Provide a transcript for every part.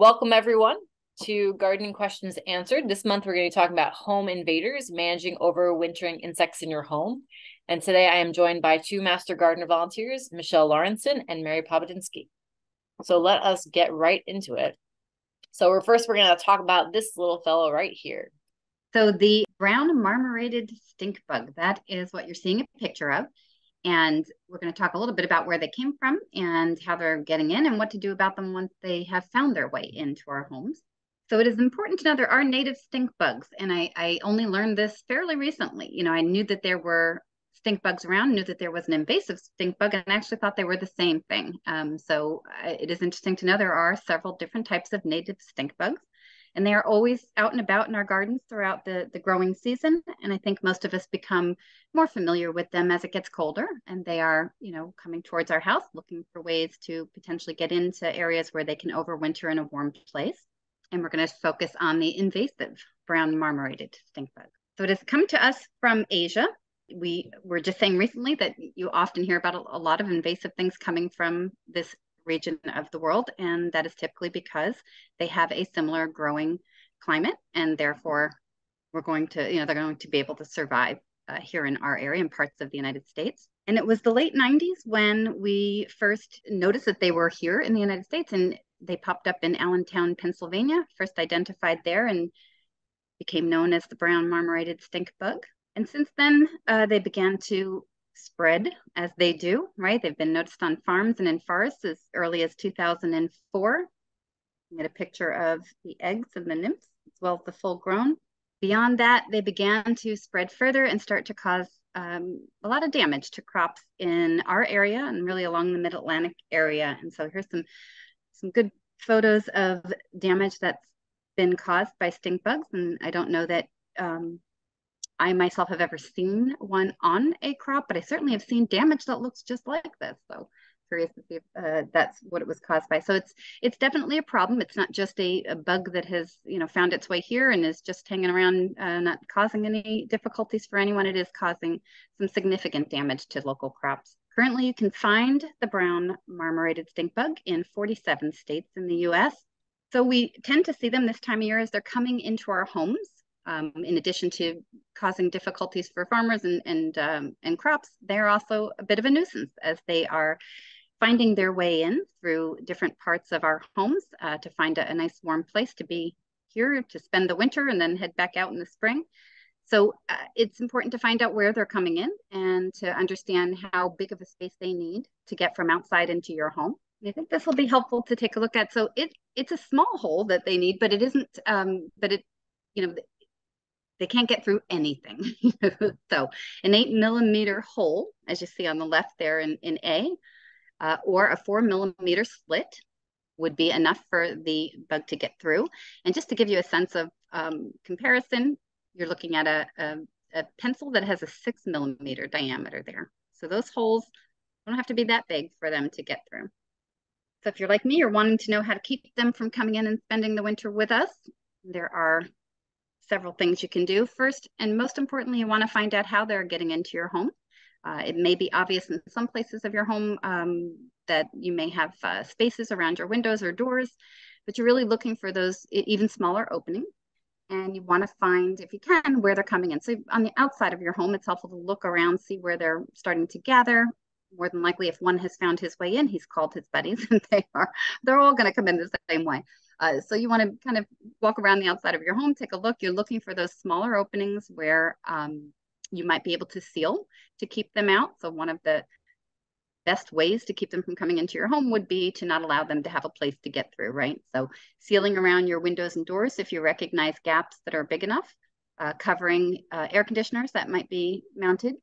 Welcome, everyone, to Gardening Questions Answered. This month, we're going to be talking about home invaders, managing overwintering insects in your home. And today, I am joined by two Master Gardener volunteers, Michelle Lawrenson and Mary Pobodinsky. So let us get right into it. So we're first, we're going to talk about this little fellow right here. So the brown marmorated stink bug, that is what you're seeing a picture of. And we're going to talk a little bit about where they came from and how they're getting in and what to do about them once they have found their way into our homes. So it is important to know there are native stink bugs. And I, I only learned this fairly recently. You know, I knew that there were stink bugs around, knew that there was an invasive stink bug, and I actually thought they were the same thing. Um, so uh, it is interesting to know there are several different types of native stink bugs and they are always out and about in our gardens throughout the, the growing season. And I think most of us become more familiar with them as it gets colder and they are, you know, coming towards our house looking for ways to potentially get into areas where they can overwinter in a warm place. And we're going to focus on the invasive brown marmorated stink bug. So it has come to us from Asia. We were just saying recently that you often hear about a, a lot of invasive things coming from this region of the world. And that is typically because they have a similar growing climate and therefore we're going to, you know, they're going to be able to survive uh, here in our area and parts of the United States. And it was the late 90s when we first noticed that they were here in the United States and they popped up in Allentown, Pennsylvania, first identified there and became known as the brown marmorated stink bug. And since then, uh, they began to spread as they do, right? They've been noticed on farms and in forests as early as 2004. You get a picture of the eggs and the nymphs as well as the full grown. Beyond that, they began to spread further and start to cause um, a lot of damage to crops in our area and really along the mid-Atlantic area. And so here's some, some good photos of damage that's been caused by stink bugs. And I don't know that um, I myself have ever seen one on a crop, but I certainly have seen damage that looks just like this. So curious to see if uh, that's what it was caused by. So it's it's definitely a problem. It's not just a, a, bug that has you know found its way here and is just hanging around, uh, not causing any difficulties for anyone. It is causing some significant damage to local crops. Currently, you can find the brown marmorated stink bug in 47 states in the U.S. So we tend to see them this time of year as they're coming into our homes um, in addition to causing difficulties for farmers and and um, and crops, they're also a bit of a nuisance as they are finding their way in through different parts of our homes uh, to find a, a, nice warm place to be here to spend the winter and then head back out in the spring. So uh, it's important to find out where they're coming in and to understand how big of a space they need to get from outside into your home. I think this will be helpful to take a look at. So it it's a small hole that they need, but it isn't. Um, but it you know they can't get through anything. so an eight millimeter hole, as you see on the left there in, in A, uh, or a four millimeter slit would be enough for the bug to get through. And just to give you a sense of um, comparison, you're looking at a, a, a, pencil that has a six millimeter diameter there. So those holes don't have to be that big for them to get through. So if you're like me, you're wanting to know how to keep them from coming in and spending the winter with us, there are several things you can do. First, and most importantly, you want to find out how they're getting into your home. Uh, it may be obvious in some places of your home um, that you may have uh, spaces around your windows or doors, but you're really looking for those even smaller openings. And you want to find, if you can, where they're coming in. So on the outside of your home, it's helpful to look around, see where they're starting to gather. More than likely, if one has found his way in, he's called his buddies, and they are they're all going to come in the same way. Uh, so you want to kind of walk around the outside of your home, take a look. You're looking for those smaller openings where um, you might be able to seal to keep them out. So one of the best ways to keep them from coming into your home would be to not allow them to have a place to get through, right? So sealing around your windows and doors if you recognize gaps that are big enough, uh, covering uh, air conditioners that might be mounted,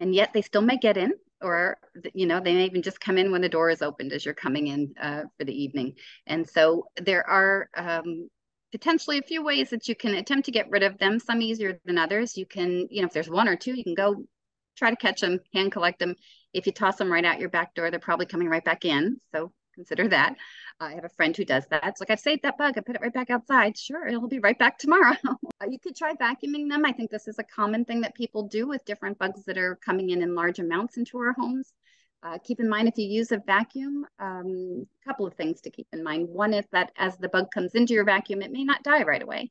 and yet they still may get in or you know they may even just come in when the door is opened as you're coming in uh, for the evening. And so there are um, potentially a few ways that you can attempt to get rid of them some easier than others. You can you know if there's one or two you can go try to catch them hand collect them if you toss them right out your back door they're probably coming right back in so consider that I have a friend who does that. It's like I've saved that bug. I put it right back outside. Sure, it'll be right back tomorrow. you could try vacuuming them. I think this is a common thing that people do with different bugs that are coming in in large amounts into our homes. Uh, keep in mind if you use a vacuum, a um, couple of things to keep in mind. One is that as the bug comes into your vacuum, it may not die right away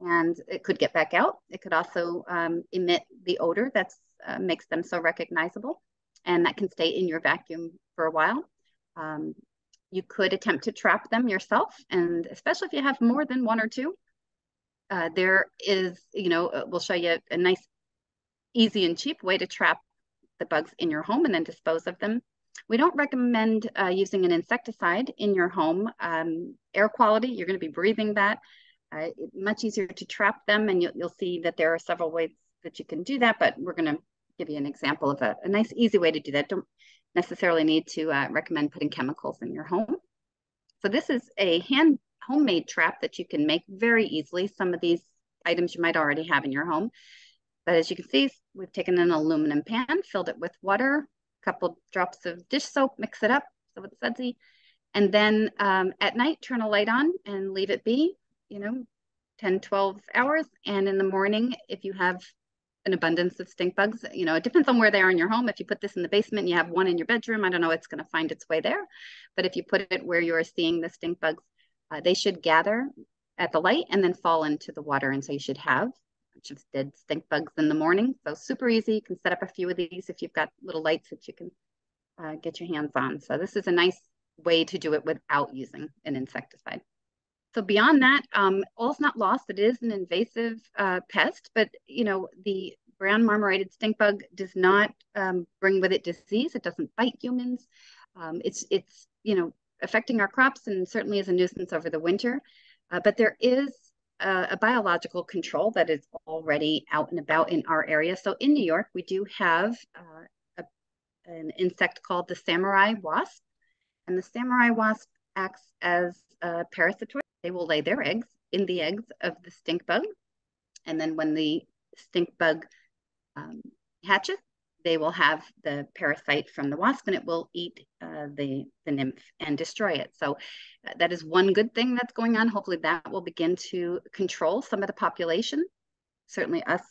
and it could get back out. It could also um, emit the odor that uh, makes them so recognizable and that can stay in your vacuum for a while. Um, you could attempt to trap them yourself and especially if you have more than one or two, uh, there is, you know, uh, we'll show you a nice, easy and cheap way to trap the bugs in your home and then dispose of them. We don't recommend uh, using an insecticide in your home. Um, air quality, you're going to be breathing that. Uh, much easier to trap them, and you'll, you'll see that there are several ways that you can do that, but we're going to give you an example of a, a, nice, easy way to do that. Don't necessarily need to uh, recommend putting chemicals in your home. So this is a hand homemade trap that you can make very easily. Some of these items you might already have in your home. But as you can see, we've taken an aluminum pan, filled it with water, a couple drops of dish soap, mix it up so it's sudsy. And then um, at night, turn a light on and leave it be, you know, 10, 12 hours. And in the morning, if you have an abundance of stink bugs, you know, it depends on where they are in your home. If you put this in the basement, you have one in your bedroom, I don't know, it's going to find its way there. But if you put it where you are seeing the stink bugs, uh, they should gather at the light and then fall into the water. And so you should have a bunch of dead stink bugs in the morning. So super easy. You can set up a few of these if you've got little lights that you can uh, get your hands on. So this is a nice way to do it without using an insecticide. So beyond that, um, all's not lost. It is an invasive uh, pest, but you know the brown marmorated stink bug does not um, bring with it disease. It doesn't bite humans. Um, it's it's you know affecting our crops and certainly is a nuisance over the winter. Uh, but there is a, a, biological control that is already out and about in our area. So in New York, we do have uh, a, an insect called the samurai wasp. And the samurai wasp acts as a parasitoid. They will lay their eggs in the eggs of the stink bug. And then when the stink bug um, hatches, they will have the parasite from the wasp and it will eat uh, the, the nymph and destroy it. So uh, that is one good thing that's going on. Hopefully that will begin to control some of the population. Certainly us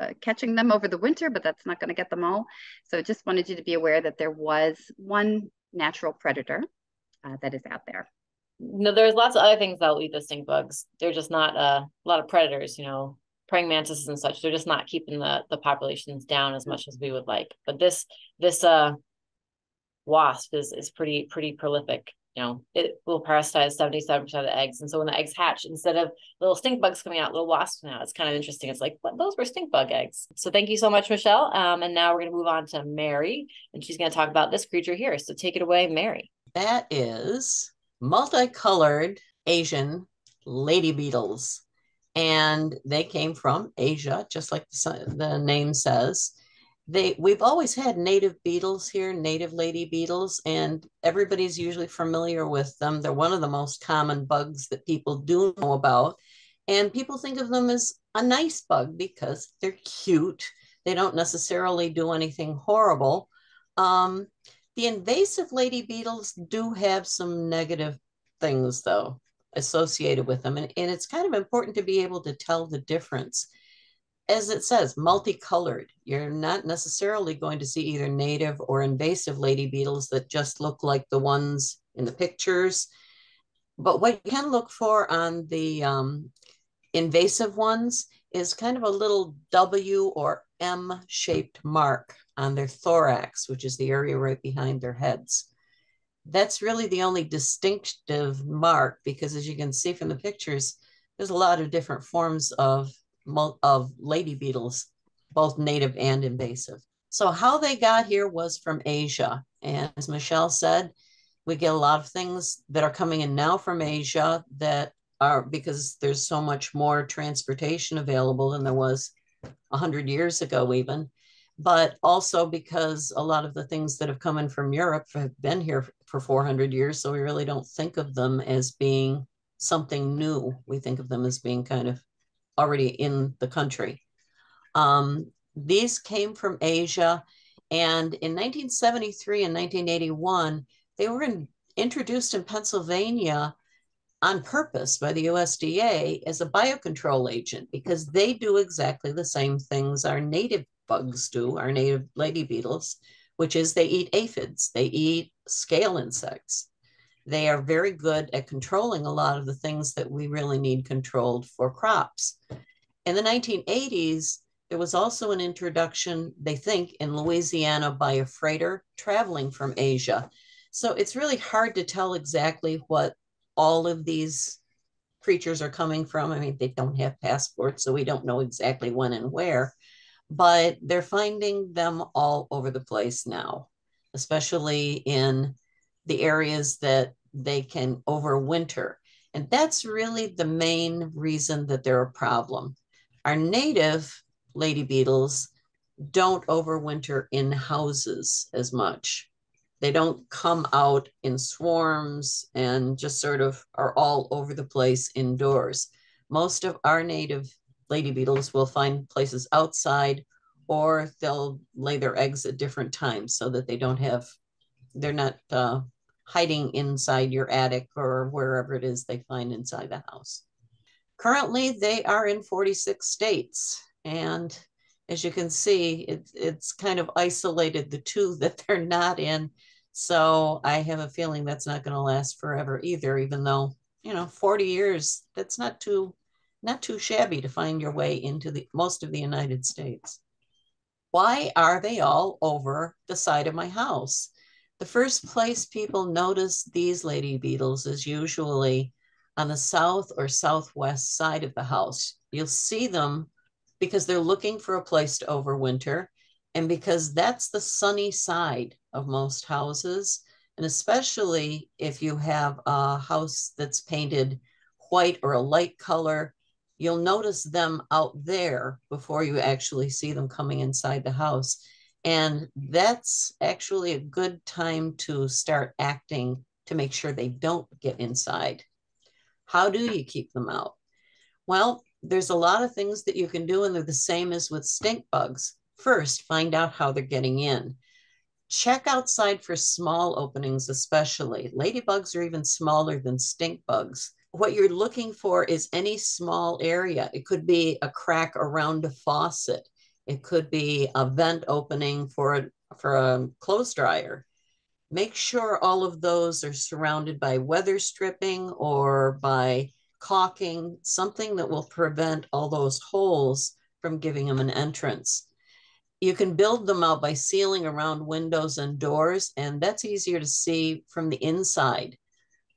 uh, catching them over the winter, but that's not going to get them all. So I just wanted you to be aware that there was one natural predator uh, that is out there. No, there's lots of other things that will eat the stink bugs. They're just not uh, a lot of predators, you know, praying mantises and such they're just not keeping the the populations down as much as we would like. But this this uh wasp is is pretty pretty prolific you know. It will parasitize 77% of the eggs and so when the eggs hatch instead of little stink bugs coming out little wasps now it's kind of interesting. It's like what? Those were stink bug eggs. So thank you so much michelle. Um, and now we're going to move on to mary and she's going to talk about this creature here. So take it away mary. That is multicolored asian lady beetles and they came from Asia, just like the, the name says. They we've always had native beetles here, native lady beetles, and everybody's usually familiar with them. They're one of the most common bugs that people do know about, and people think of them as a nice bug because they're cute. They don't necessarily do anything horrible. Um, the invasive lady beetles do have some negative things, though associated with them. And, and it's kind of important to be able to tell the difference. As it says, multicolored. You're not necessarily going to see either native or invasive lady beetles that just look like the ones in the pictures. But what you can look for on the um, invasive ones is kind of a little W or M shaped mark on their thorax, which is the area right behind their heads that's really the only distinctive mark because as you can see from the pictures, there's a lot of different forms of, of lady beetles, both native and invasive. So how they got here was from Asia. And as Michelle said, we get a lot of things that are coming in now from Asia that are because there's so much more transportation available than there was 100 years ago even but also because a lot of the things that have come in from Europe have been here for 400 years. So we really don't think of them as being something new. We think of them as being kind of already in the country. Um, these came from Asia. And in 1973 and 1981, they were in, introduced in Pennsylvania on purpose by the USDA as a biocontrol agent because they do exactly the same things our native bugs do, our native lady beetles, which is they eat aphids, they eat scale insects. They are very good at controlling a lot of the things that we really need controlled for crops. In the 1980s, there was also an introduction, they think, in Louisiana by a freighter traveling from Asia. So it's really hard to tell exactly what all of these creatures are coming from. I mean, they don't have passports, so we don't know exactly when and where, but they're finding them all over the place now, especially in the areas that they can overwinter. And that's really the main reason that they're a problem. Our native lady beetles don't overwinter in houses as much. They don't come out in swarms and just sort of are all over the place indoors. Most of our native lady beetles will find places outside or they'll lay their eggs at different times so that they don't have, they're not uh, hiding inside your attic or wherever it is they find inside the house. Currently, they are in 46 states. And as you can see, it, it's kind of isolated the two that they're not in. So I have a feeling that's not going to last forever either, even though, you know, 40 years, that's not too not too shabby to find your way into the most of the United States. Why are they all over the side of my house? The first place people notice these lady beetles is usually on the south or southwest side of the house. You'll see them because they're looking for a place to overwinter and because that's the sunny side of most houses. And especially if you have a house that's painted white or a light color, you'll notice them out there before you actually see them coming inside the house. And that's actually a good time to start acting to make sure they don't get inside. How do you keep them out? Well, there's a lot of things that you can do, and they're the same as with stink bugs. First, find out how they're getting in. Check outside for small openings, especially. Ladybugs are even smaller than stink bugs. What you're looking for is any small area. It could be a crack around a faucet. It could be a vent opening for a, for a clothes dryer. Make sure all of those are surrounded by weather stripping or by caulking, something that will prevent all those holes from giving them an entrance. You can build them out by sealing around windows and doors, and that's easier to see from the inside.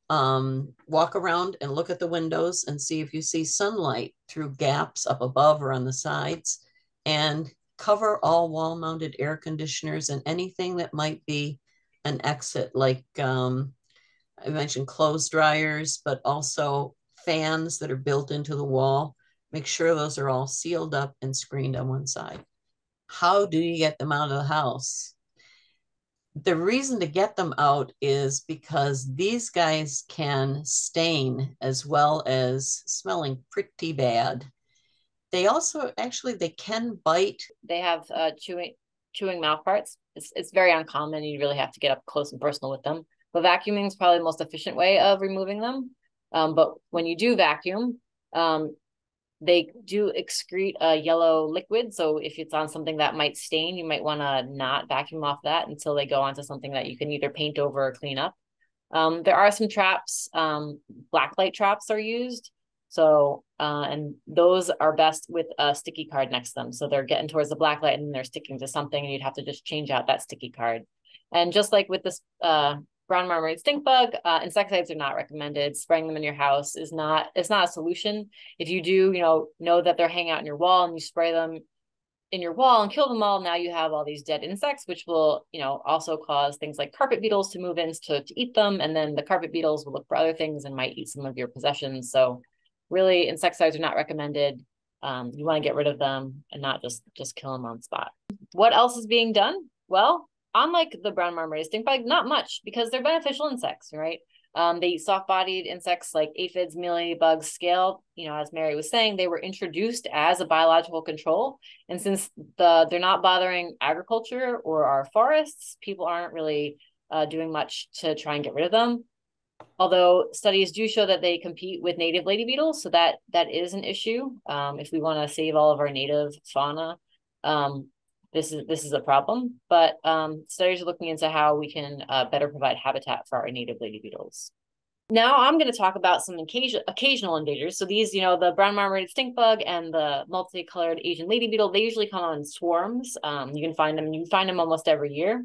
Um, walk around and look at the windows and see if you see sunlight through gaps up above or on the sides and cover all wall mounted air conditioners and anything that might be an exit, like um, I mentioned clothes dryers, but also fans that are built into the wall. Make sure those are all sealed up and screened on one side. How do you get them out of the house? The reason to get them out is because these guys can stain as well as smelling pretty bad. They also actually they can bite. They have uh, chewing chewing mouth parts. It's it's very uncommon. You really have to get up close and personal with them. But vacuuming is probably the most efficient way of removing them. Um, but when you do vacuum, um, they do excrete a yellow liquid. So if it's on something that might stain, you might want to not vacuum off that until they go onto something that you can either paint over or clean up. Um, there are some traps. Um, blacklight traps are used. So, uh, and those are best with a sticky card next to them. So they're getting towards the black light and they're sticking to something and you'd have to just change out that sticky card. And just like with this uh, brown marmorated stink bug, uh, insecticides are not recommended. Spraying them in your house is not, it's not a solution. If you do, you know, know that they're hanging out in your wall and you spray them in your wall and kill them all, now you have all these dead insects, which will, you know, also cause things like carpet beetles to move in to, to eat them. And then the carpet beetles will look for other things and might eat some of your possessions. So really insecticides are not recommended. Um, you want to get rid of them and not just just kill them on spot. What else is being done? Well, unlike the brown marmorated stink bug, not much because they're beneficial insects, right? Um, they eat soft-bodied insects like aphids, mealybugs, scale. You know, as Mary was saying, they were introduced as a biological control, and since the they're not bothering agriculture or our forests, people aren't really uh, doing much to try and get rid of them although studies do show that they compete with native lady beetles so that that is an issue um, if we want to save all of our native fauna um, this is this is a problem. But um, studies are looking into how we can uh, better provide habitat for our native lady beetles. Now I'm going to talk about some occasion, occasional invaders. So these, you know, the brown marmorated stink bug and the multicolored Asian lady beetle, they usually come on in swarms. Um, you can find them. You can find them almost every year.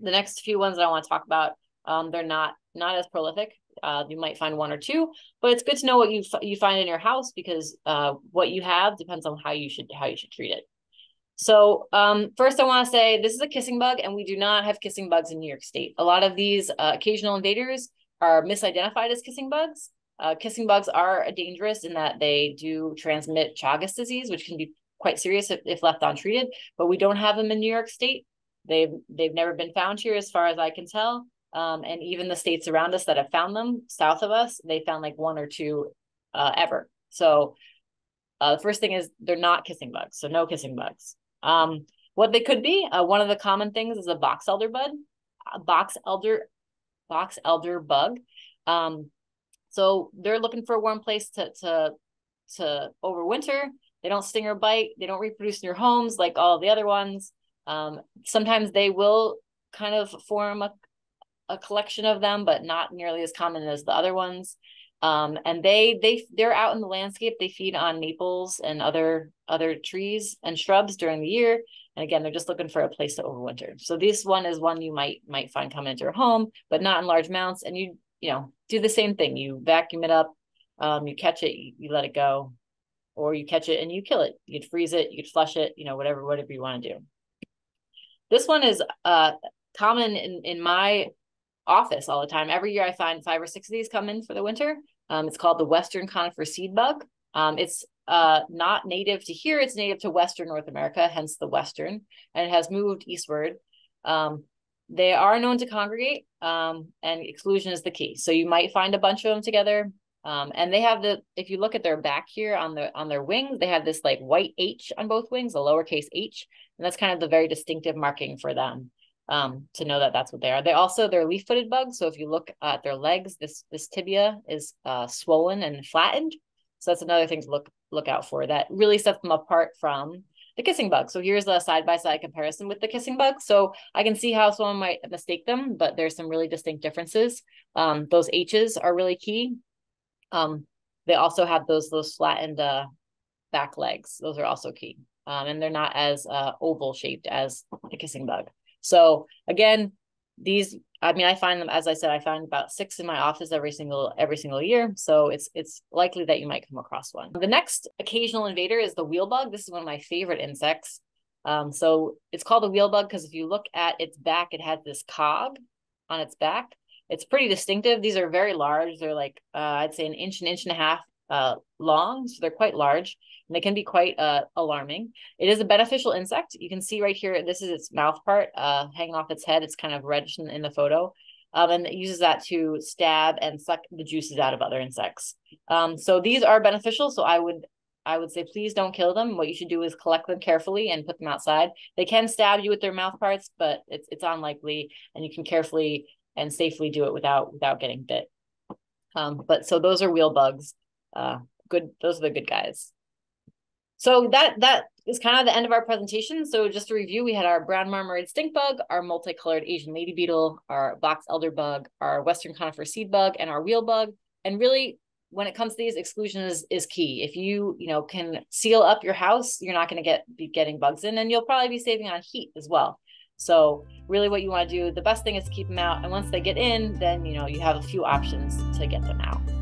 The next few ones that I want to talk about, um, they're not not as prolific. Uh, you might find one or two, but it's good to know what you you find in your house because uh, what you have depends on how you should how you should treat it. So um, first, I want to say this is a kissing bug, and we do not have kissing bugs in New York State. A lot of these uh, occasional invaders are misidentified as kissing bugs. Uh, kissing bugs are dangerous in that they do transmit Chagas disease, which can be quite serious if, if left untreated. But we don't have them in New York State. They've they've never been found here, as far as I can tell. Um, and even the states around us that have found them, south of us, they found like one or two uh, ever. So uh, the first thing is they're not kissing bugs, so no kissing bugs. Um, what they could be, uh, one of the common things is a box elder bud, box elder box elder bug. Um, so they're looking for a warm place to to to overwinter. They don't sting or bite. They don't reproduce in your homes like all the other ones. Um, sometimes they will kind of form a, a collection of them, but not nearly as common as the other ones. Um, and they they they're out in the landscape. They feed on maples and other other trees and shrubs during the year. And again, they're just looking for a place to overwinter. So this one is one you might might find coming into your home, but not in large amounts. And you you know do the same thing. You vacuum it up, um, you catch it, you, you let it go, or you catch it and you kill it. You could freeze it, you could flush it, you know whatever whatever you want to do. This one is uh common in in my office all the time. Every year I find five or six of these come in for the winter. Um, it's called the Western conifer seed bug. Um, it's uh, not native to here. It's native to Western North America, hence the Western, and it has moved eastward. Um, they are known to congregate, um, and exclusion is the key. So you might find a bunch of them together. Um, and they have the, if you look at their back here on the on their wings, they have this like white H on both wings, a lowercase h, and that's kind of the very distinctive marking for them um, to know that that's what they are. They also they're leaf-footed bugs. So if you look at their legs, this this tibia is uh, swollen and flattened. So that's another thing to look look out for that really sets them apart from the kissing bug. So here's a side by side comparison with the kissing bug. So I can see how someone might mistake them, but there's some really distinct differences. Um, those H's are really key. Um, they also have those those flattened uh, back legs. Those are also key. Um, and they're not as uh, oval shaped as the kissing bug. So again, these I mean I find them as I said I find about 6 in my office every single every single year. So it's it's likely that you might come across one. The next occasional invader is the wheel bug. This is one of my favorite insects. Um, so it's called the wheel bug because if you look at its back, it has this cog on its back. It's pretty distinctive. These are very large. They're like uh, I'd say an inch, an inch and a half uh, long, so they're quite large and they can be quite uh, alarming. It is a beneficial insect. You can see right here, this is its mouth part uh, hanging off its head. It's kind of reddish in, in the photo. Um, and it uses that to stab and suck the juices out of other insects. Um, so these are beneficial. So I would I would say please don't kill them. What you should do is collect them carefully and put them outside. They can stab you with their mouth parts, but it's it's unlikely, and you can carefully and safely do it without without getting bit. Um, but so those are wheel bugs. Uh, good. Those are the good guys. So that that is kind of the end of our presentation. So just to review, we had our brown marmorated stink bug, our multicolored Asian lady beetle, our box elder bug, our western conifer seed bug, and our wheel bug. And really, when it comes to these, exclusion is, is key. If you you know can seal up your house, you're not going to get be getting bugs in, and you'll probably be saving on heat as well. So really, what you want to do, the best thing is keep them out. And once they get in, then you know you have a few options to get them out.